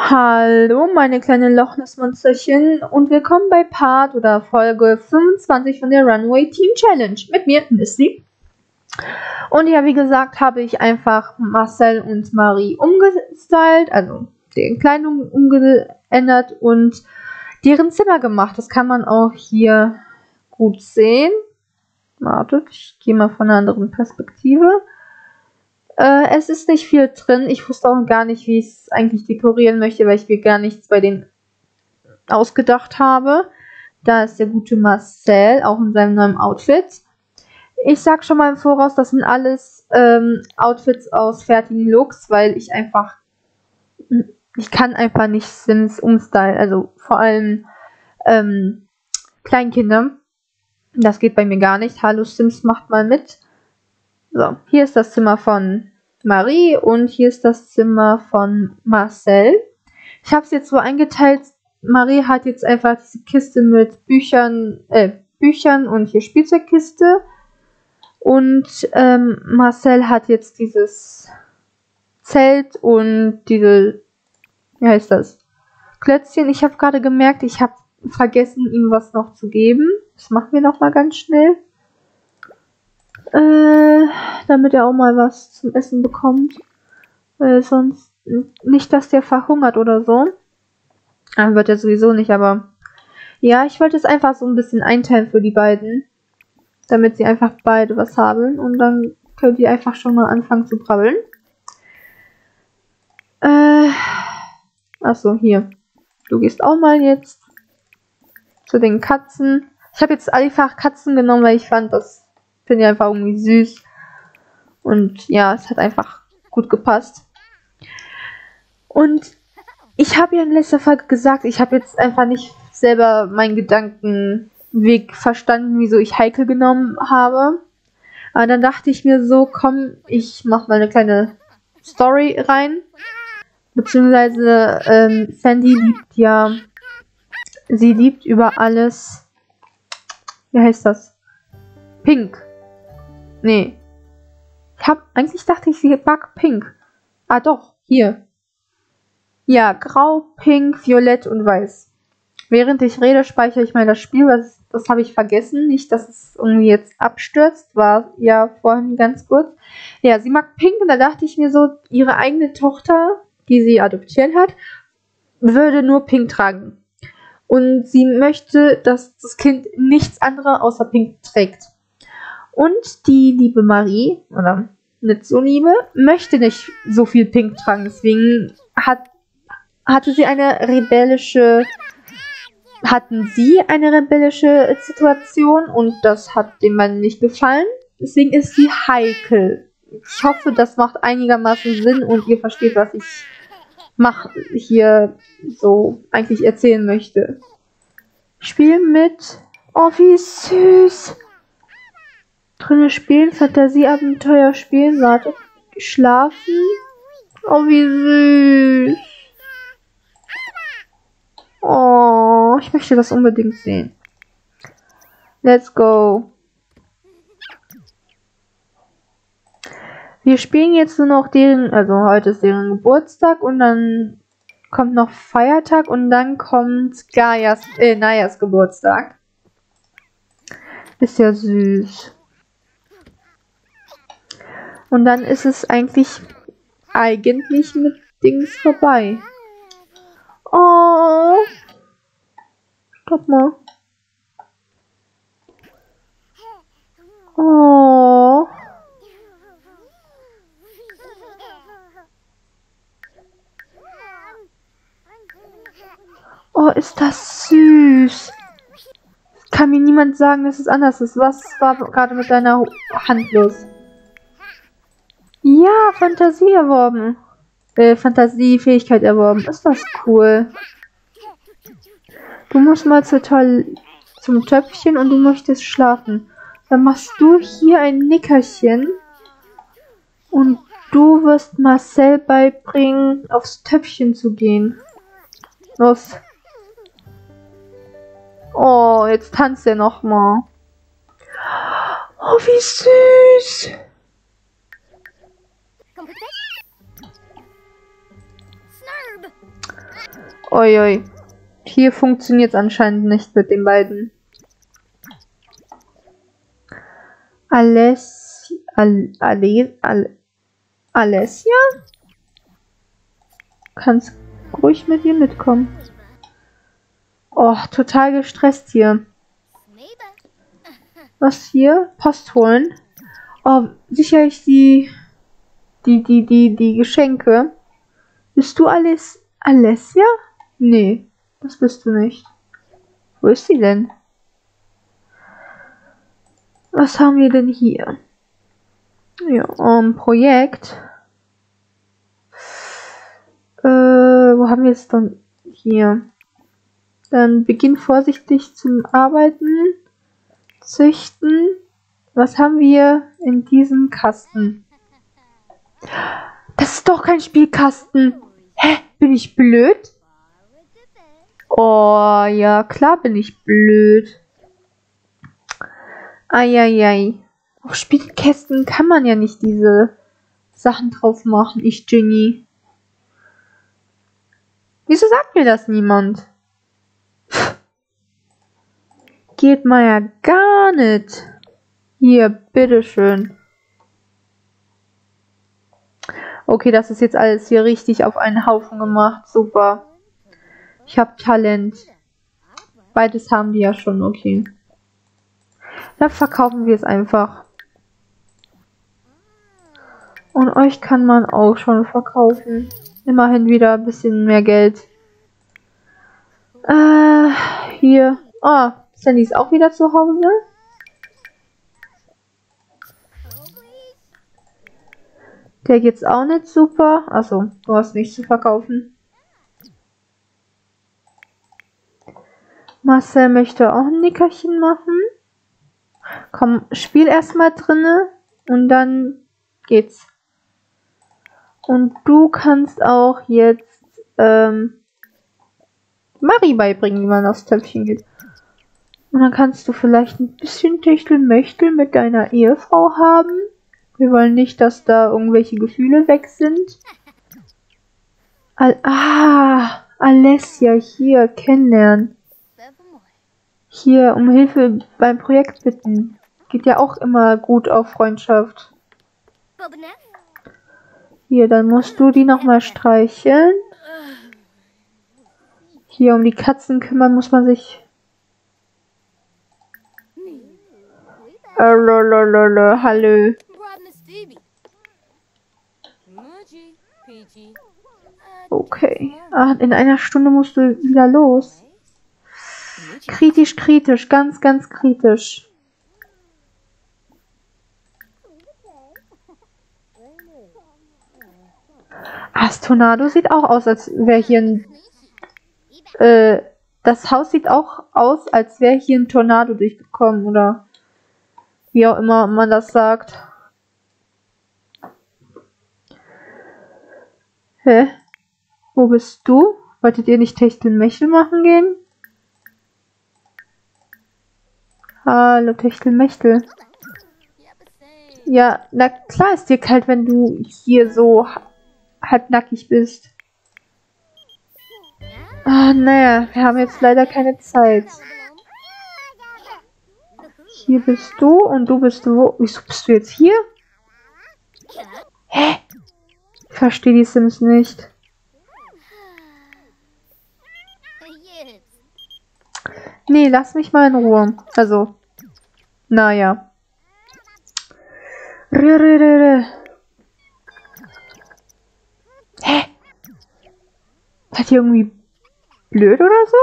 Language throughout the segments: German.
Hallo, meine kleinen Lochnesmonsterchen und willkommen bei Part oder Folge 25 von der Runway Team Challenge mit mir, Missy. Und ja, wie gesagt, habe ich einfach Marcel und Marie umgestylt, also den Kleidung umgeändert und deren Zimmer gemacht. Das kann man auch hier gut sehen. Wartet, ich gehe mal von einer anderen Perspektive. Äh, es ist nicht viel drin. Ich wusste auch gar nicht, wie ich es eigentlich dekorieren möchte, weil ich mir gar nichts bei denen ausgedacht habe. Da ist der gute Marcel, auch in seinem neuen Outfit. Ich sag schon mal im Voraus, das sind alles ähm, Outfits aus fertigen Looks, weil ich einfach. Ich kann einfach nicht Sims umstylen. Also vor allem ähm, Kleinkinder. Das geht bei mir gar nicht. Hallo Sims, macht mal mit. So, hier ist das Zimmer von Marie und hier ist das Zimmer von Marcel. Ich habe es jetzt so eingeteilt. Marie hat jetzt einfach diese Kiste mit Büchern, äh, Büchern und hier Spielzeugkiste. Und ähm, Marcel hat jetzt dieses Zelt und diese, wie heißt das? Klötzchen. Ich habe gerade gemerkt, ich habe vergessen, ihm was noch zu geben. Das machen wir noch mal ganz schnell. Äh, damit er auch mal was zum Essen bekommt. Weil sonst nicht, dass der verhungert oder so. Dann wird er sowieso nicht, aber ja, ich wollte es einfach so ein bisschen einteilen für die beiden. Damit sie einfach beide was haben. Und dann könnt ihr einfach schon mal anfangen zu brabbeln. Äh, achso, hier. Du gehst auch mal jetzt zu den Katzen. Ich habe jetzt einfach Katzen genommen, weil ich fand, das finde ich einfach irgendwie süß. Und ja, es hat einfach gut gepasst. Und ich habe ja in letzter Folge gesagt, ich habe jetzt einfach nicht selber meinen Gedankenweg verstanden, wieso ich Heikel genommen habe. Aber dann dachte ich mir so, komm, ich mache mal eine kleine Story rein. Beziehungsweise ähm, Sandy liebt ja, sie liebt über alles. Wie heißt das? Pink. Nee. Ich hab, eigentlich dachte ich, sie mag pink. Ah, doch, hier. Ja, grau, pink, violett und weiß. Während ich rede, speichere ich mal das Spiel, was, das habe ich vergessen. Nicht, dass es irgendwie jetzt abstürzt, war ja vorhin ganz kurz. Ja, sie mag pink und da dachte ich mir so, ihre eigene Tochter, die sie adoptiert hat, würde nur pink tragen. Und sie möchte, dass das Kind nichts anderes außer pink trägt. Und die liebe Marie, oder nicht so liebe, möchte nicht so viel Pink tragen. Deswegen hat, hatte sie eine rebellische, hatten sie eine rebellische Situation und das hat dem Mann nicht gefallen. Deswegen ist sie heikel. Ich hoffe, das macht einigermaßen Sinn und ihr versteht, was ich mach, hier so eigentlich erzählen möchte. Spiel mit. Oh, wie süß. Drinne spielen, Fantasieabenteuer spielen, warte, schlafen. Oh, wie süß. Oh, ich möchte das unbedingt sehen. Let's go. Wir spielen jetzt nur noch deren, also heute ist deren Geburtstag und dann kommt noch Feiertag und dann kommt Gaias, äh, Nayas Geburtstag. Ist ja süß. Und dann ist es eigentlich eigentlich mit Dings vorbei. Oh. Stopp mal. Oh. Oh, ist das süß. Kann mir niemand sagen, dass es anders ist. Was war gerade mit deiner Hand los? Ja, Fantasie erworben. Äh, Fantasiefähigkeit erworben. Ist das cool. Du musst mal zur Toll zum Töpfchen und du möchtest schlafen. Dann machst du hier ein Nickerchen. Und du wirst Marcel beibringen, aufs Töpfchen zu gehen. Los. Oh, jetzt tanzt er noch mal. Oh, wie süß. Uiui. Hier funktioniert es anscheinend nicht mit den beiden. Aless... Al... Ale... Al... Alessia? Kannst ruhig mit dir mitkommen. Oh, total gestresst hier. Was hier? Post holen. Oh, sicher ich die, die, die, die, die Geschenke. Bist du alles Alessia? Nee, das bist du nicht. Wo ist sie denn? Was haben wir denn hier? Ja, um, Projekt. Äh, wo haben wir es dann? Hier. Dann beginn vorsichtig zum Arbeiten. Züchten. Was haben wir in diesem Kasten? Das ist doch kein Spielkasten. Hä? Bin ich blöd? Oh, ja, klar bin ich blöd. Eieiei. Auf Spielkästen kann man ja nicht diese Sachen drauf machen, ich Genie. Wieso sagt mir das niemand? Geht mal ja gar nicht. Hier, bitteschön. Okay, das ist jetzt alles hier richtig auf einen Haufen gemacht. Super. Ich habe Talent. Beides haben die ja schon, okay. Dann verkaufen wir es einfach. Und euch kann man auch schon verkaufen. Immerhin wieder ein bisschen mehr Geld. Äh, hier. Oh, Sandy ist auch wieder zu Hause. Der geht's auch nicht super. Achso, du hast nichts zu verkaufen. Marcel möchte auch ein Nickerchen machen. Komm, spiel erstmal drinne und dann geht's. Und du kannst auch jetzt ähm, Marie beibringen, wie man aufs Töpfchen geht. Und dann kannst du vielleicht ein bisschen Techtelmechtel mit deiner Ehefrau haben. Wir wollen nicht, dass da irgendwelche Gefühle weg sind. Al ah, Alessia, hier, kennenlernen. Hier, um Hilfe beim Projekt bitten. Geht ja auch immer gut auf Freundschaft. Hier, dann musst du die nochmal streicheln. Hier, um die Katzen kümmern muss man sich... Lolololo, hallo. Okay. Ah, in einer Stunde musst du wieder los. Kritisch, kritisch, ganz, ganz kritisch. Das Tornado sieht auch aus, als wäre hier ein... Äh, das Haus sieht auch aus, als wäre hier ein Tornado durchgekommen, oder wie auch immer man das sagt. Hä? Wo bist du? Wolltet ihr nicht Techtelmechtel machen gehen? Hallo Techtelmechtel. Ja, na klar ist dir kalt, wenn du hier so halbnackig bist. Ah, naja, wir haben jetzt leider keine Zeit. Hier bist du und du bist wo? Wieso bist du jetzt hier? Hä? Ich verstehe die Sims nicht. Nee, lass mich mal in Ruhe. Also, naja. Hä? Seid ihr irgendwie blöd oder so?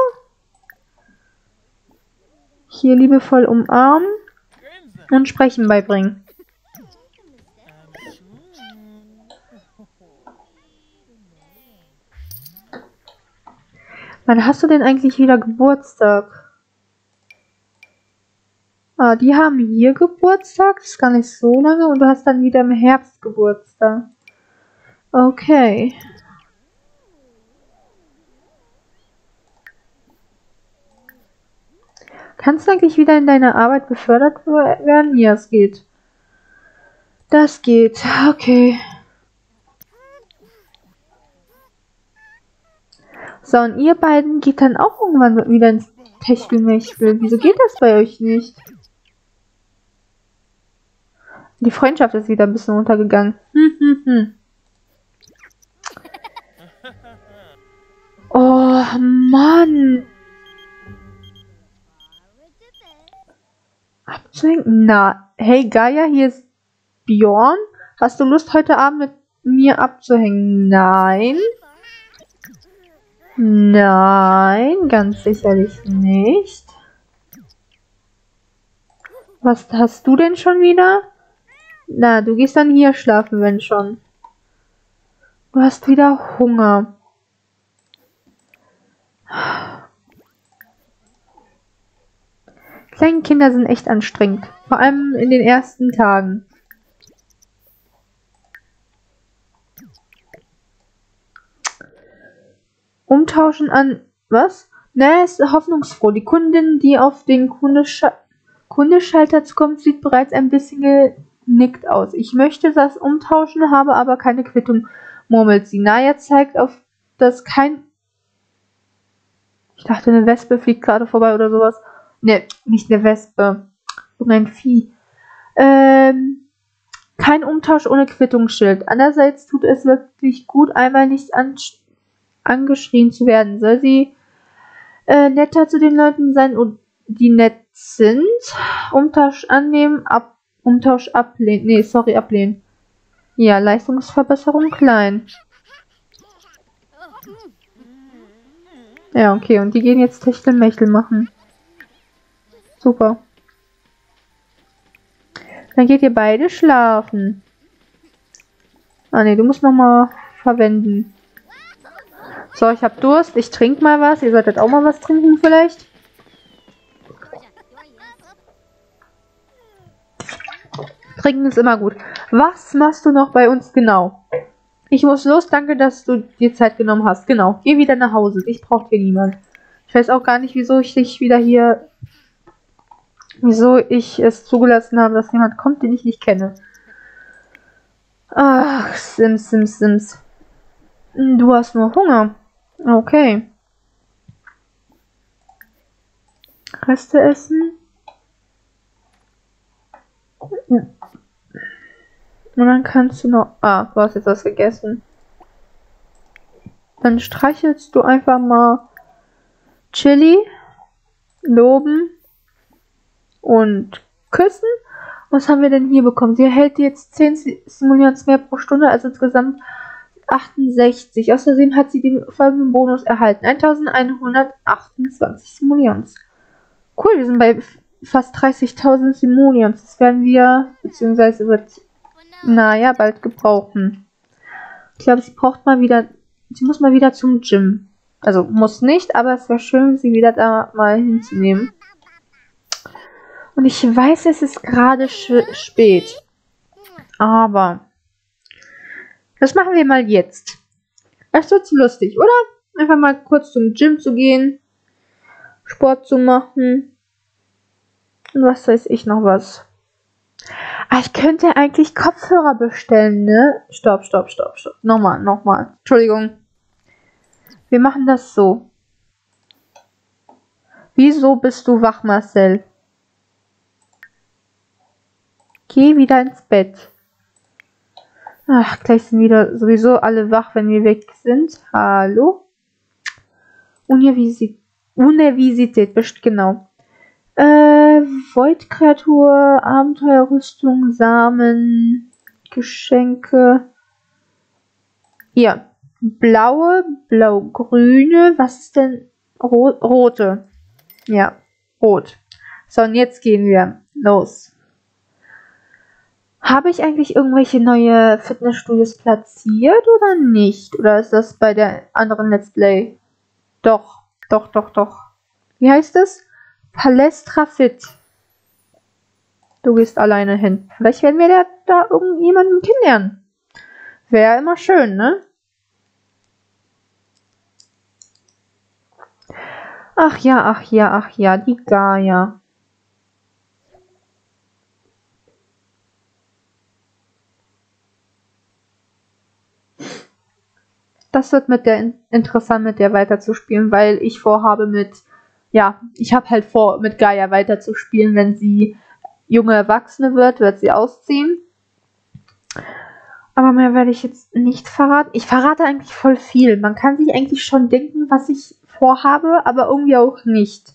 Hier liebevoll umarmen und sprechen beibringen. Wann hast du denn eigentlich wieder Geburtstag? Ah, die haben hier Geburtstag, das ist gar nicht so lange, und du hast dann wieder im Herbst Geburtstag. Okay. Kannst du eigentlich wieder in deiner Arbeit befördert werden? Ja, es geht. Das geht. Okay. So, und ihr beiden geht dann auch irgendwann wieder ins Techtelmechtel. Wieso geht das bei euch nicht? Die Freundschaft ist wieder ein bisschen runtergegangen. Hm, hm, hm. Oh, Mann. Abzuhängen? Na, hey Gaia, hier ist Bjorn. Hast du Lust, heute Abend mit mir abzuhängen? Nein. Nein, ganz sicherlich nicht. Was hast du denn schon wieder? Na, du gehst dann hier schlafen, wenn schon. Du hast wieder Hunger. Kleine Kinder sind echt anstrengend. Vor allem in den ersten Tagen. Umtauschen an. Was? Na, ist hoffnungsfroh. Die Kundin, die auf den Kundesch Kundeschalter zukommt, sieht bereits ein bisschen genickt aus. Ich möchte das umtauschen, habe aber keine Quittung, murmelt sie. Naya zeigt auf das kein. Ich dachte, eine Wespe fliegt gerade vorbei oder sowas. Ne, nicht eine Wespe. Irgendein Vieh. Ähm, kein Umtausch ohne Quittungsschild. Andererseits tut es wirklich gut, einmal nicht an angeschrien zu werden. Soll sie äh, netter zu den Leuten sein, die nett sind? Umtausch annehmen, ab, Umtausch ablehnen. Nee, sorry, ablehnen. Ja, Leistungsverbesserung klein. Ja, okay, und die gehen jetzt Techtelmechtel machen. Super. Dann geht ihr beide schlafen. Ah ne, du musst nochmal verwenden. So, ich habe Durst. Ich trinke mal was. Ihr solltet auch mal was trinken vielleicht. Trinken ist immer gut. Was machst du noch bei uns genau? Ich muss los. Danke, dass du dir Zeit genommen hast. Genau. Geh wieder nach Hause. Ich brauche hier niemand. Ich weiß auch gar nicht, wieso ich dich wieder hier... Wieso ich es zugelassen habe, dass jemand kommt, den ich nicht kenne. Ach, Sims, Sims, Sims. Du hast nur Hunger. Okay. Reste essen. Und dann kannst du noch... Ah, du hast jetzt was gegessen. Dann streichelst du einfach mal Chili, loben und küssen. Was haben wir denn hier bekommen? Sie erhält jetzt 10 Simoleons mehr pro Stunde, also insgesamt 68. Außerdem hat sie den folgenden Bonus erhalten. 1128 Simoleons. Cool, wir sind bei fast 30.000 Simoleons. Das werden wir, beziehungsweise wird, naja, bald gebrauchen. Ich glaube, sie braucht mal wieder, sie muss mal wieder zum Gym. Also muss nicht, aber es wäre schön, sie wieder da mal hinzunehmen. Und ich weiß, es ist gerade spät. Aber das machen wir mal jetzt. Das wird lustig, oder? Einfach mal kurz zum Gym zu gehen, Sport zu machen. Und was weiß ich noch was. Ah, ich könnte eigentlich Kopfhörer bestellen, ne? Stopp, stopp, stopp, stopp. Nochmal, nochmal. Entschuldigung. Wir machen das so. Wieso bist du wach, Marcel? Geh wieder ins Bett. Ach, gleich sind wieder sowieso alle wach, wenn wir weg sind. Hallo? Universität. Universität, genau. Äh, Void-Kreatur, Abenteuerrüstung, Samen, Geschenke. Ja. Blaue, blau-grüne, was ist denn? Ro rote. Ja, rot. So, und jetzt gehen wir. Los. Habe ich eigentlich irgendwelche neue Fitnessstudios platziert oder nicht? Oder ist das bei der anderen Let's Play? Doch, doch, doch, doch. Wie heißt es? Palestra Fit. Du gehst alleine hin. Vielleicht werden wir da, da irgendjemanden kennenlernen. Wäre immer schön, ne? Ach ja, ach ja, ach ja, die Gaia. das wird mit der interessant, mit der weiterzuspielen, weil ich vorhabe mit, ja, ich habe halt vor, mit Gaia weiterzuspielen. Wenn sie junge Erwachsene wird, wird sie ausziehen. Aber mehr werde ich jetzt nicht verraten. Ich verrate eigentlich voll viel. Man kann sich eigentlich schon denken, was ich vorhabe, aber irgendwie auch nicht.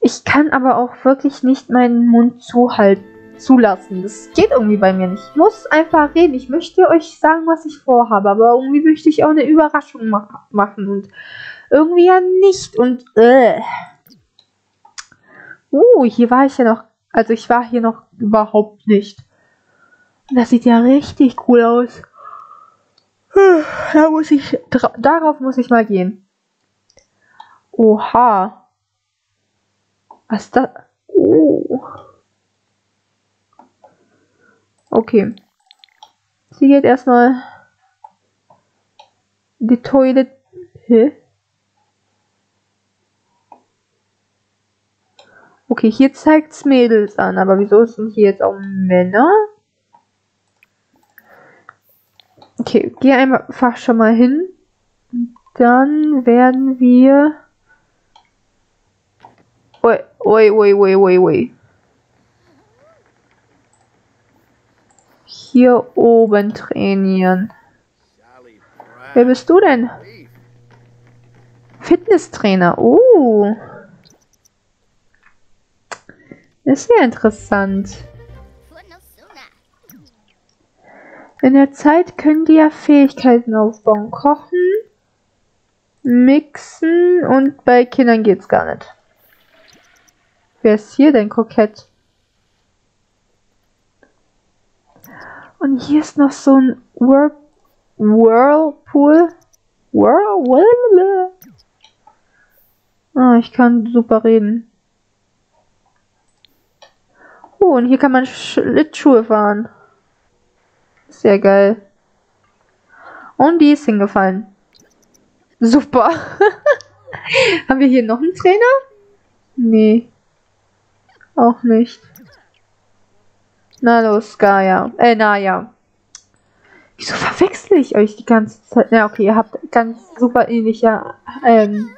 Ich kann aber auch wirklich nicht meinen Mund zuhalten, zulassen. Das geht irgendwie bei mir nicht. Ich muss einfach reden. Ich möchte euch sagen, was ich vorhabe, aber irgendwie möchte ich auch eine Überraschung ma machen und irgendwie ja nicht. Und äh. Uh, hier war ich ja noch. Also ich war hier noch überhaupt nicht. Das sieht ja richtig cool aus. Da muss ich. Darauf muss ich mal gehen. Oha. Was da? Oh. Okay. Sie geht erstmal die Toilette. Hä? Okay, hier zeigt's Mädels an, aber wieso sind hier jetzt auch Männer? Okay, geh einfach schon mal hin. Dann werden wir Ui, ui, ui, ui, ui, ui. Hier oben trainieren. Wer bist du denn? Fitnesstrainer. Oh. ist ja interessant. In der Zeit können die ja Fähigkeiten aufbauen. Kochen, mixen und bei Kindern geht's gar nicht. Wer ist hier denn kokett? Und hier ist noch so ein Whirl Whirlpool. Whirl Ah, ich kann super reden. Oh, und hier kann man Schlittschuhe fahren. Sehr geil. Und die ist hingefallen. Super. Haben wir hier noch einen Trainer? Nee. Auch nicht. Na los, Gaia. Äh, naja. Wieso verwechsel ich euch die ganze Zeit? Ja, okay, ihr habt ganz super ähnliche ähm,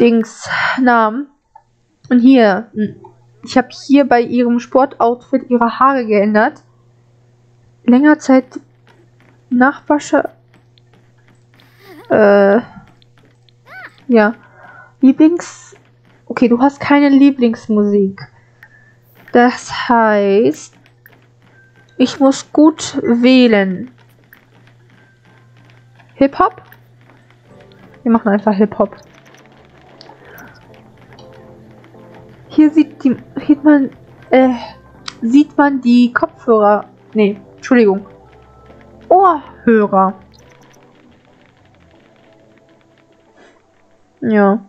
Dings Namen. Und hier, ich habe hier bei ihrem Sportoutfit ihre Haare geändert. Länger Zeit Nachbarschaft. Äh, ja. Lieblings Okay, du hast keine Lieblingsmusik. Das heißt, ich muss gut wählen. Hip-Hop? Wir machen einfach Hip-Hop. Hier sieht die sieht man äh, sieht man die Kopfhörer. Nee, Entschuldigung. Ohrhörer. Ja.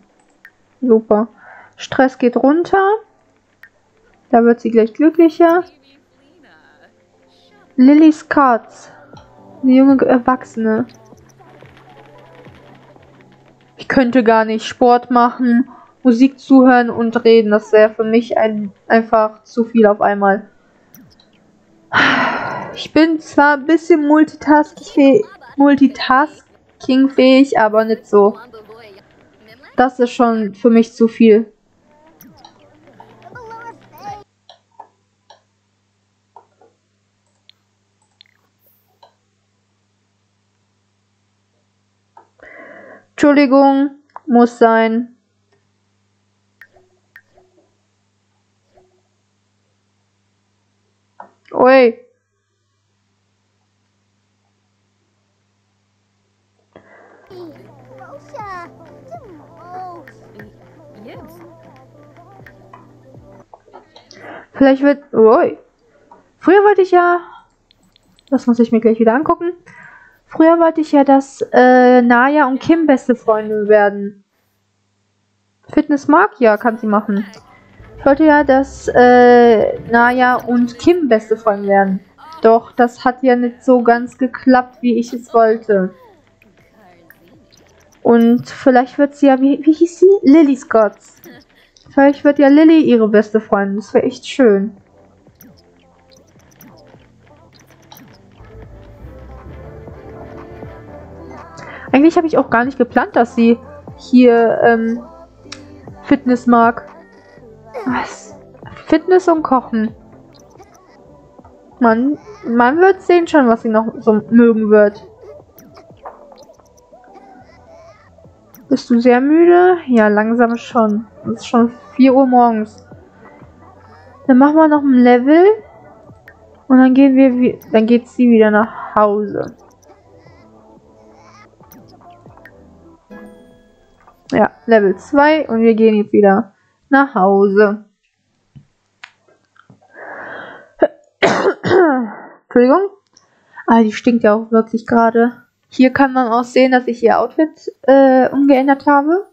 Super. Stress geht runter. Da wird sie gleich glücklicher. Lillys Katz. Eine junge Erwachsene. Ich könnte gar nicht Sport machen, Musik zuhören und reden. Das wäre für mich ein, einfach zu viel auf einmal. Ich bin zwar ein bisschen multitaskingfähig, multitaskingfähig aber nicht so. Das ist schon für mich zu viel. Entschuldigung, muss sein. Ui. Vielleicht wird... Ui. Früher wollte ich ja... Das muss ich mir gleich wieder angucken. Früher wollte ich ja, dass äh, Naya und Kim beste Freunde werden. Fitness mag? Ja, kann sie machen. Ich wollte ja, dass äh, Naya und Kim beste Freunde werden. Doch das hat ja nicht so ganz geklappt, wie ich es wollte. Und vielleicht wird sie ja, wie, wie hieß sie? Lily Scotts. Vielleicht wird ja Lilly ihre beste Freundin. Das wäre echt schön. Eigentlich habe ich auch gar nicht geplant, dass sie hier ähm, Fitness mag. Was? Fitness und Kochen. Man, man wird sehen schon, was sie noch so mögen wird. Bist du sehr müde? Ja, langsam schon. Es ist schon 4 Uhr morgens. Dann machen wir noch ein Level. Und dann gehen wir, dann geht sie wieder nach Hause. Ja, Level 2 und wir gehen jetzt wieder nach Hause. Entschuldigung. Ah, die stinkt ja auch wirklich gerade. Hier kann man auch sehen, dass ich ihr Outfit äh, umgeändert habe.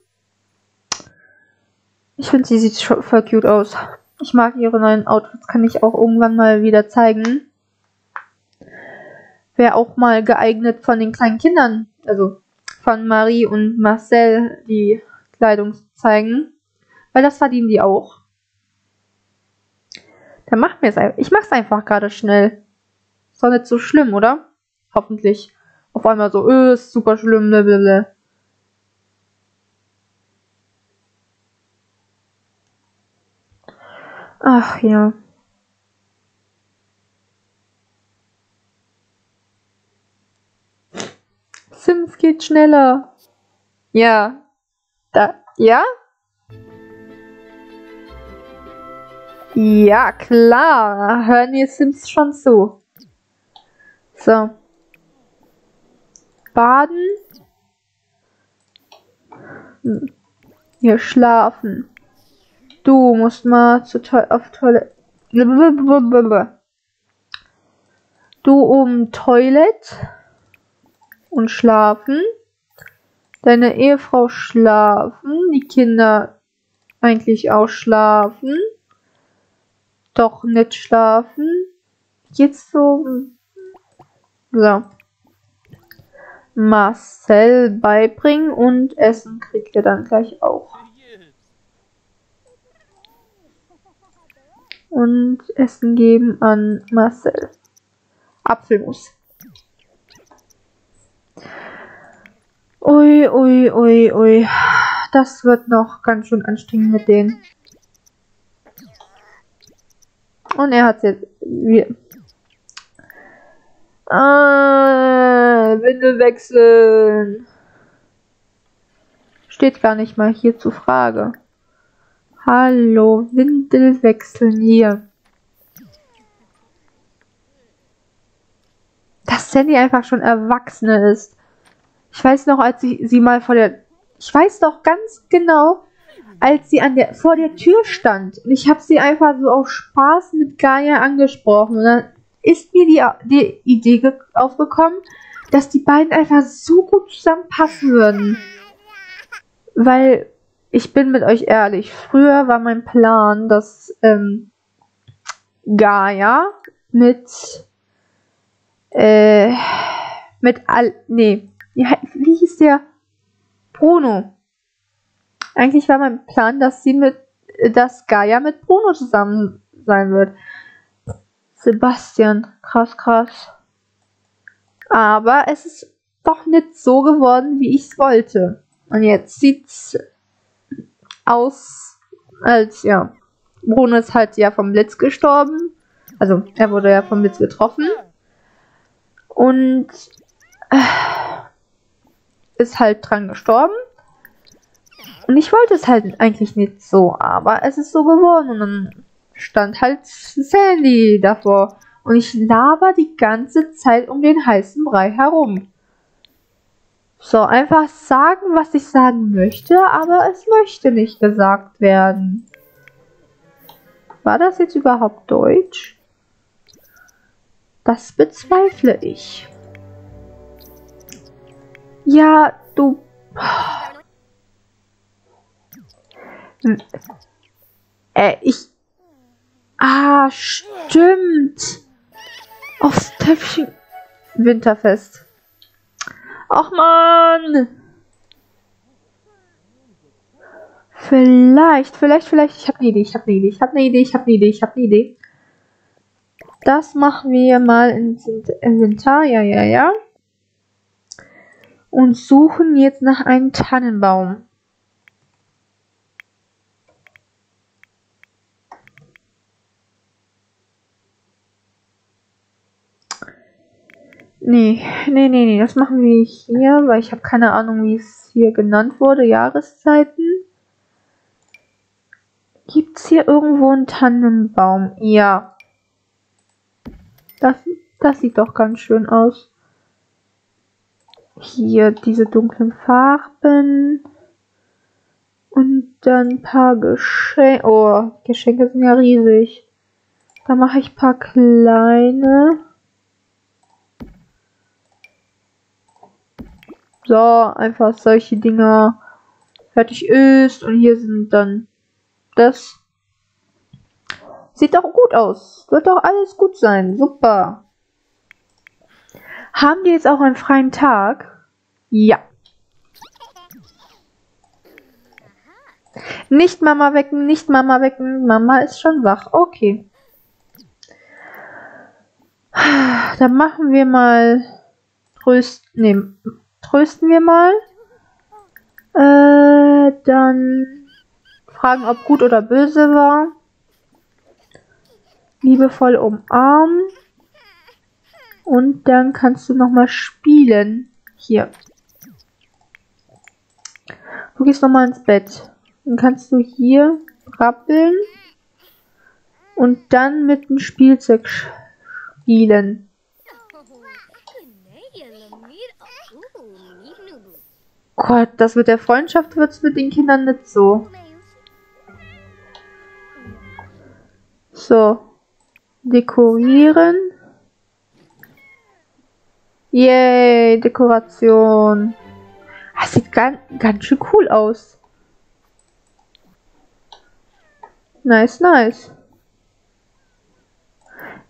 Ich finde, sie sieht voll cute aus. Ich mag ihre neuen Outfits, kann ich auch irgendwann mal wieder zeigen. Wäre auch mal geeignet von den kleinen Kindern, also von Marie und Marcel, die Kleidung zu zeigen. Weil das verdienen die auch. Dann macht mir es einfach. Ich mach's einfach gerade schnell. Ist doch nicht so schlimm, oder? Hoffentlich auf einmal so, öh, ist super schlimm, blablabla. Ach ja. Sims geht schneller. Ja. Da. Ja? Ja, klar. Hören wir Sims schon zu. So baden. Hier schlafen. Du musst mal zu to auf Toilette. Du um Toilette und schlafen. Deine Ehefrau schlafen. Die Kinder eigentlich auch schlafen. Doch nicht schlafen. Jetzt so. So. Marcel beibringen und Essen kriegt ihr dann gleich auch. Und Essen geben an Marcel. Apfelmus. Ui, ui, ui, ui. Das wird noch ganz schön anstrengend mit denen. Und er hat jetzt. Ah, Windel wechseln. Steht gar nicht mal hier zur Frage. Hallo, Windel wechseln hier. Sandy einfach schon Erwachsene ist. Ich weiß noch, als sie, sie mal vor der... Ich weiß doch ganz genau, als sie an der, vor der Tür stand. Und ich habe sie einfach so auf Spaß mit Gaia angesprochen. Und dann ist mir die, die Idee aufgekommen, dass die beiden einfach so gut zusammenpassen würden. Weil, ich bin mit euch ehrlich, früher war mein Plan, dass ähm, Gaia mit äh, mit all nee, wie hieß der? Bruno. Eigentlich war mein Plan, dass sie mit dass Gaia mit Bruno zusammen sein wird. Sebastian, krass, krass. Aber es ist doch nicht so geworden, wie ich es wollte. Und jetzt sieht's aus, als, ja, Bruno ist halt ja vom Blitz gestorben. Also, er wurde ja vom Blitz getroffen. Und äh, ist halt dran gestorben. Und ich wollte es halt eigentlich nicht so, aber es ist so geworden. Und dann stand halt Sandy davor. Und ich laber die ganze Zeit um den heißen Brei herum. So, einfach sagen, was ich sagen möchte, aber es möchte nicht gesagt werden. War das jetzt überhaupt Deutsch? Das bezweifle ich. Ja, du... Äh, ich Ah, stimmt. Aufs Töpfchen. Winterfest. Ach man. Vielleicht, vielleicht, vielleicht, ich habe eine Idee, ich habe eine Idee, ich habe eine Idee, ich habe eine Idee, ich habe eine Idee. Das machen wir mal ins Inventar, ja, ja, ja. Und suchen jetzt nach einem Tannenbaum. Nee, nee, nee, nee, das machen wir hier, weil ich habe keine Ahnung, wie es hier genannt wurde, Jahreszeiten. Gibt es hier irgendwo einen Tannenbaum? Ja. Das, das sieht doch ganz schön aus. Hier diese dunklen Farben. Und dann ein paar Geschenke. Oh, Geschenke sind ja riesig. Da mache ich ein paar kleine. So, einfach solche Dinger fertig ist. Und hier sind dann das. Sieht doch gut aus. Wird doch alles gut sein. Super. Haben die jetzt auch einen freien Tag? Ja. Nicht Mama wecken, nicht Mama wecken. Mama ist schon wach. Okay. Dann machen wir mal Tröst. Nee, trösten wir mal. Äh, dann fragen, ob gut oder böse war. Liebevoll umarmen. Und dann kannst du nochmal spielen. Hier. Du gehst nochmal ins Bett. Dann kannst du hier rappeln. Und dann mit dem Spielzeug spielen. Gott, das mit der Freundschaft wird es mit den Kindern nicht so. So. Dekorieren. Yay, Dekoration. Das sieht ganz, ganz schön cool aus. Nice, nice.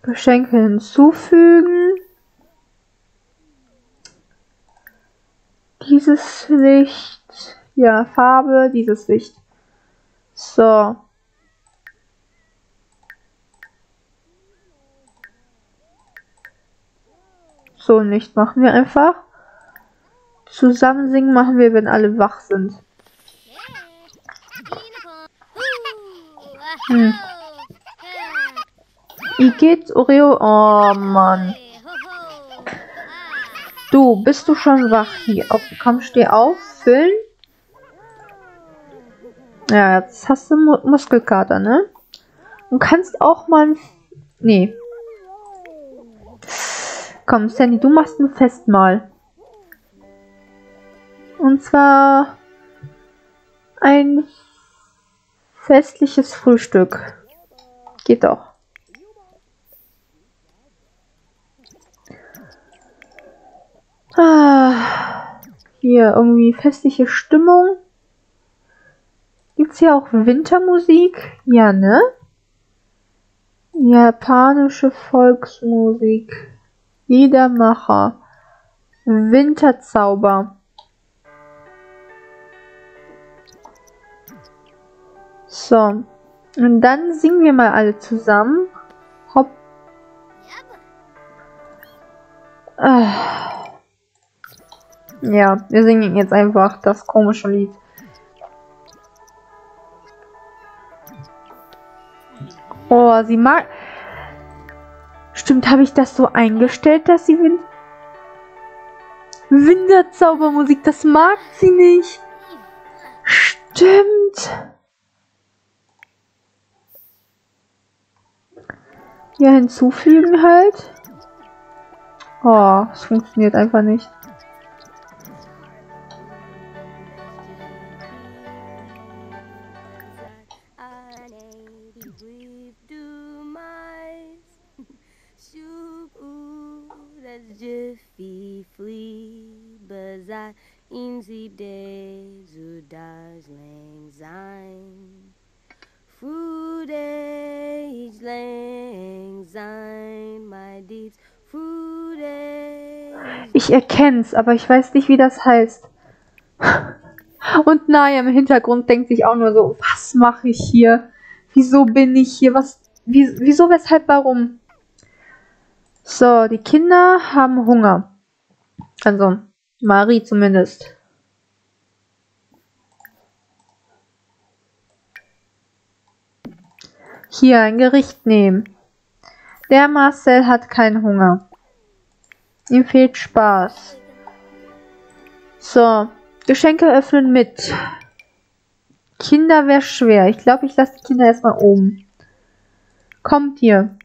Geschenke hinzufügen. dieses Licht, ja, Farbe, dieses Licht. So. So nicht machen wir einfach. Zusammen singen machen wir, wenn alle wach sind. Hm. Geht's, Oreo? Oh Mann. Du, bist du schon wach hier? Oh, komm, steh auf, füllen. Ja, jetzt hast du Mu Muskelkater, ne? Und kannst auch mal... Nee. Komm, Sandy, du machst ein Festmahl. Und zwar ein festliches Frühstück. Geht doch. Ah, hier irgendwie festliche Stimmung. Gibt's hier auch Wintermusik? Ja, ne? Japanische Volksmusik. Liedermacher. Winterzauber. So. Und dann singen wir mal alle zusammen. Hopp. Ah. Ja, wir singen jetzt einfach das komische Lied. Oh, sie mag. Stimmt, habe ich das so eingestellt, dass sie Wind Winterzaubermusik, das mag sie nicht. Stimmt. Ja, hinzufügen halt. Oh, es funktioniert einfach nicht. Lang sein. Frühdays lang sein, my deeds. Frühdays. Ich erkenn's, aber ich weiß nicht, wie das heißt. Und Naya im Hintergrund denkt sich auch nur so, was mache ich hier? Wieso bin ich hier? Was, wie, wieso, weshalb, warum? So, die Kinder haben Hunger. Also, Marie zumindest. Hier ein Gericht nehmen. Der Marcel hat keinen Hunger. Ihm fehlt Spaß. So, Geschenke öffnen mit. Kinder wäre schwer. Ich glaube, ich lasse die Kinder erstmal oben. Kommt hier,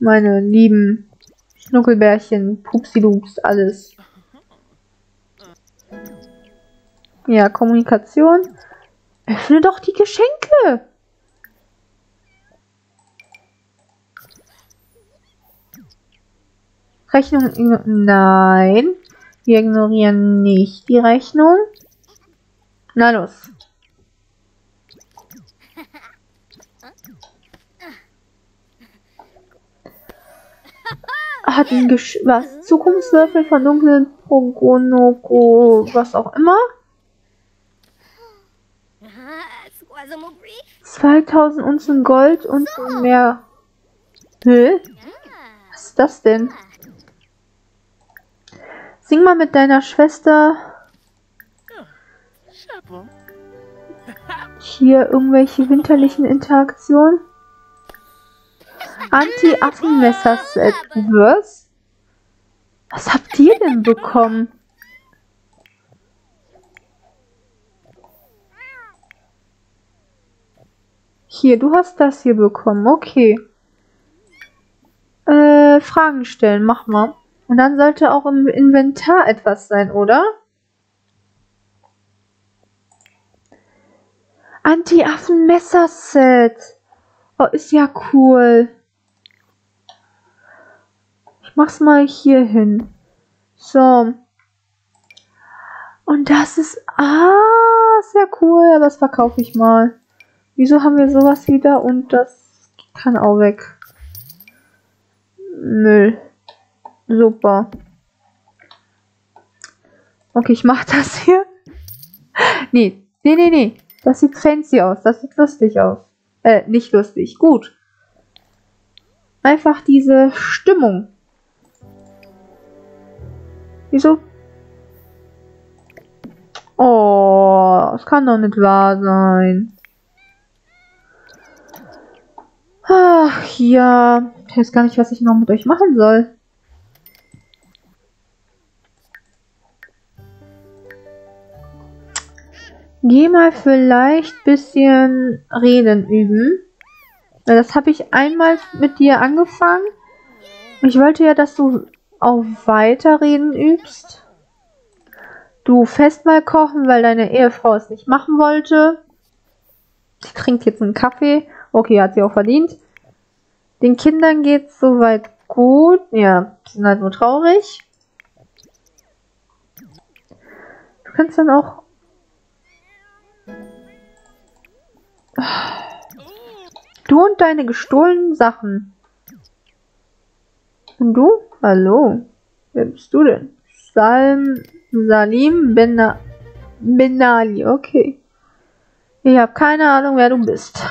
meine lieben Schnuckelbärchen, Pupsilups, alles. Ja, Kommunikation. Öffne doch die Geschenke. Rechnung. Nein. Wir ignorieren nicht die Rechnung. Na los. Hat ein Gesch was? Zukunftswürfel von dunklen Pogonoko, was auch immer. 2000 Unzen Gold und mehr. Hä? Was ist das denn? Sing mal mit deiner Schwester. Hier irgendwelche winterlichen Interaktionen. Anti-Affenmesser-Set. Was? Was habt ihr denn bekommen? Hier, du hast das hier bekommen. Okay. Äh, Fragen stellen. Mach mal. Und dann sollte auch im Inventar etwas sein, oder? Anti-Affen-Messer-Set. Oh, ist ja cool. Ich mach's mal hier hin. So. Und das ist... Ah, sehr cool. Aber das verkaufe ich mal. Wieso haben wir sowas wieder? Und das kann auch weg. Müll. Super. Okay, ich mach das hier. nee, nee, nee, nee. Das sieht fancy aus. Das sieht lustig aus. Äh, nicht lustig. Gut. Einfach diese Stimmung. Wieso? Oh, das kann doch nicht wahr sein. Ach ja, ich weiß gar nicht, was ich noch mit euch machen soll. Geh mal vielleicht bisschen reden üben. Das habe ich einmal mit dir angefangen. Ich wollte ja, dass du auch weiterreden übst. Du fest mal kochen, weil deine Ehefrau es nicht machen wollte. Sie trinkt jetzt einen Kaffee. Okay, hat sie auch verdient. Den Kindern geht's soweit gut. Ja, sind halt nur traurig. Du kannst dann auch Du und deine gestohlenen Sachen. Und du? Hallo. Wer bist du denn? Salm Salim Bena Benali. Okay. Ich habe keine Ahnung, wer du bist.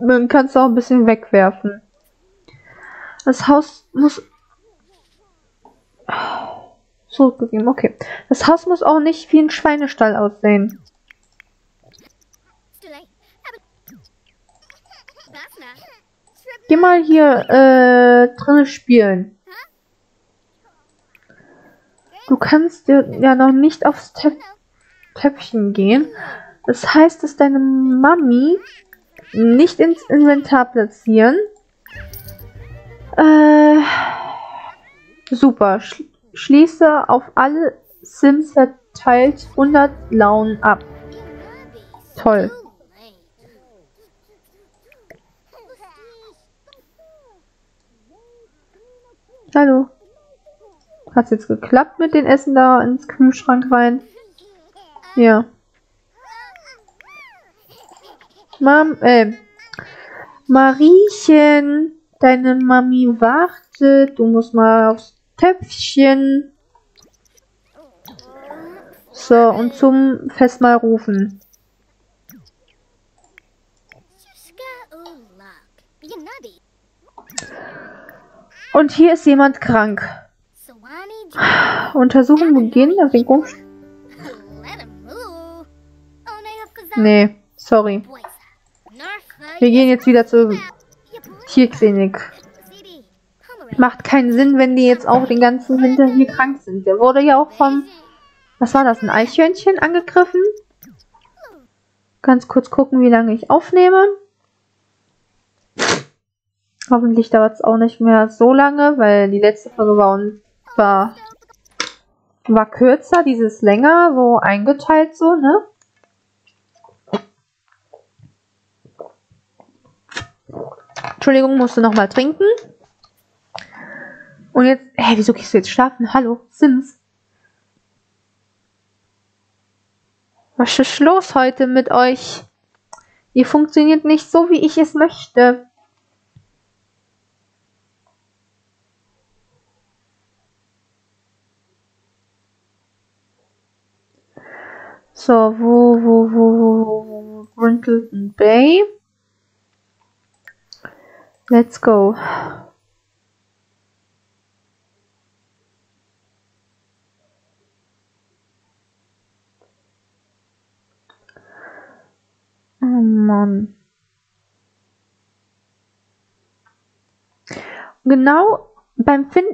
Man kann es auch ein bisschen wegwerfen. Das Haus muss zurückgegeben. Okay. Das Haus muss auch nicht wie ein Schweinestall aussehen. Geh mal hier äh, drin spielen. Du kannst ja noch nicht aufs Tö Töpfchen gehen. Das heißt, dass deine Mami nicht ins Inventar platzieren. Äh, super. Sch schließe auf alle Sims verteilt 100 Launen ab. Toll. Hallo. Hat's jetzt geklappt mit den Essen da ins Kühlschrank rein? Ja. Mam, äh, Mariechen, deine Mami wartet. Du musst mal aufs Töpfchen. So, und zum Festmahl rufen. Und hier ist jemand krank. Untersuchung beginnen, Erregung. Nee, sorry. Wir gehen jetzt wieder zur Tierklinik. Macht keinen Sinn, wenn die jetzt auch den ganzen Winter hier krank sind. Der wurde ja auch vom, was war das, ein Eichhörnchen angegriffen. Ganz kurz gucken, wie lange ich aufnehme. Hoffentlich dauert es auch nicht mehr so lange, weil die letzte Folge war, war, war kürzer, dieses länger, so eingeteilt so, ne? Entschuldigung, musste noch mal trinken. Und jetzt, hä, wieso gehst du jetzt schlafen? Hallo, Sims. Was ist los heute mit euch? Ihr funktioniert nicht so, wie ich es möchte. So, wo, wo, wo, wo, wo, Brindleton Bay. Let's go. Oh Mann. Genau beim fin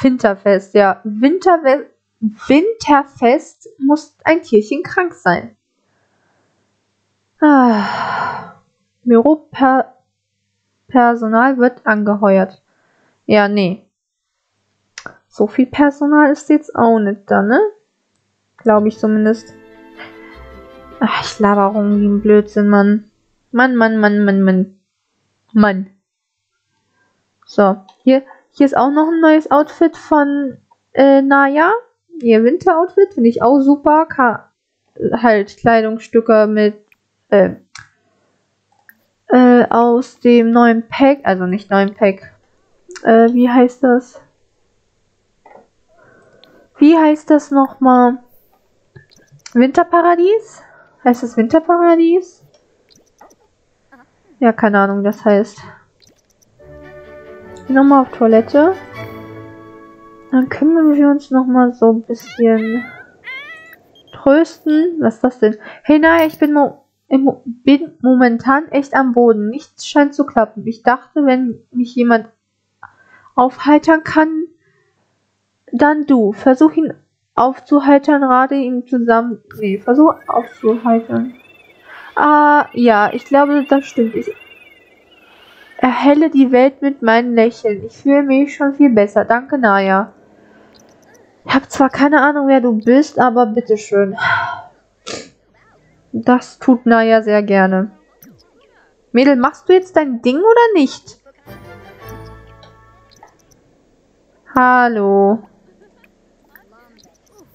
Winterfest, ja. Winterwe Winterfest muss ein Tierchen krank sein. Ah. Büropersonal wird angeheuert. Ja, nee. So viel Personal ist jetzt auch nicht da, ne? Glaube ich zumindest. Ach, ich laber rum wie ein Blödsinn, Mann. Mann, Mann, Mann, Mann, Mann. Mann. So, hier, hier ist auch noch ein neues Outfit von äh, Naya. Ihr Winteroutfit finde ich auch super. Ka halt Kleidungsstücke mit äh, äh, aus dem neuen Pack, also nicht neuen Pack. Äh, wie heißt das? Wie heißt das nochmal? Winterparadies? Heißt das Winterparadies? Ja, keine Ahnung, das heißt. Nochmal auf Toilette. Dann kümmern wir uns nochmal so ein bisschen trösten. Was ist das denn? Hey, naja, ich bin, mo bin momentan echt am Boden. Nichts scheint zu klappen. Ich dachte, wenn mich jemand aufheitern kann, dann du. Versuch ihn aufzuheitern, rate ihm zusammen. Nee, versuch aufzuheitern. Ah, ja, ich glaube, das stimmt. Ich erhelle die Welt mit meinen Lächeln. Ich fühle mich schon viel besser. Danke, Naya. Ich habe zwar keine Ahnung, wer du bist, aber bitteschön. Das tut Naya sehr gerne. Mädel, machst du jetzt dein Ding oder nicht? Hallo.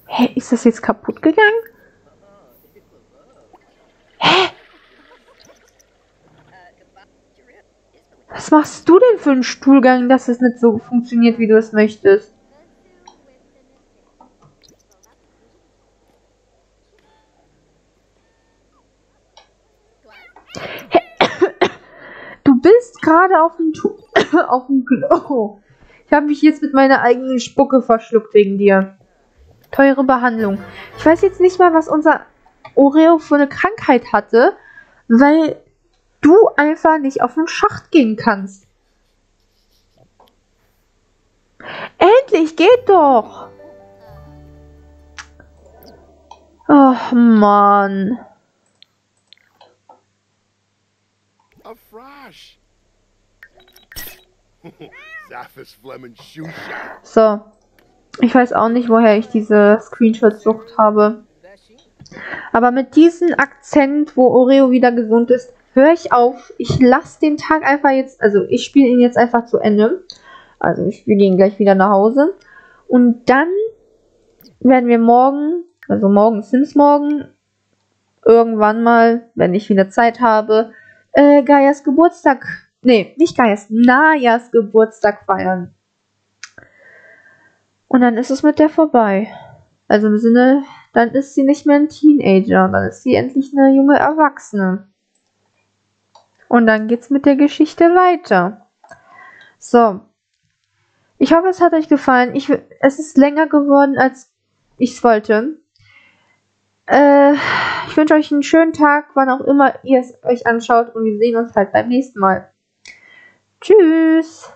Hä, ist das jetzt kaputt gegangen? Hä? Was machst du denn für einen Stuhlgang, dass es nicht so funktioniert, wie du es möchtest? Du bist gerade auf dem auf dem Klo. Ich habe mich jetzt mit meiner eigenen Spucke verschluckt wegen dir teure Behandlung. Ich weiß jetzt nicht mal, was unser Oreo für eine Krankheit hatte, weil du einfach nicht auf den Schacht gehen kannst. Endlich, geht doch! Ach, Mann. A frosh. so, ich weiß auch nicht, woher ich diese Screenshots-Sucht habe. Aber mit diesem Akzent, wo Oreo wieder gesund ist, höre ich auf. Ich lasse den Tag einfach jetzt, also ich spiele ihn jetzt einfach zu Ende. Also wir gehen gleich wieder nach Hause. Und dann werden wir morgen, also morgen Sims morgen, irgendwann mal, wenn ich wieder Zeit habe, äh, Gaias Geburtstag, nee, nicht Gaias, Najas Geburtstag feiern. Und dann ist es mit der vorbei. Also im Sinne, dann ist sie nicht mehr ein Teenager, dann ist sie endlich eine junge Erwachsene. Und dann geht's mit der Geschichte weiter. So. Ich hoffe, es hat euch gefallen. Ich, es ist länger geworden, als ich es wollte. Äh, ich wünsche euch einen schönen Tag, wann auch immer ihr es euch anschaut. Und wir sehen uns halt beim nächsten Mal. Tschüss.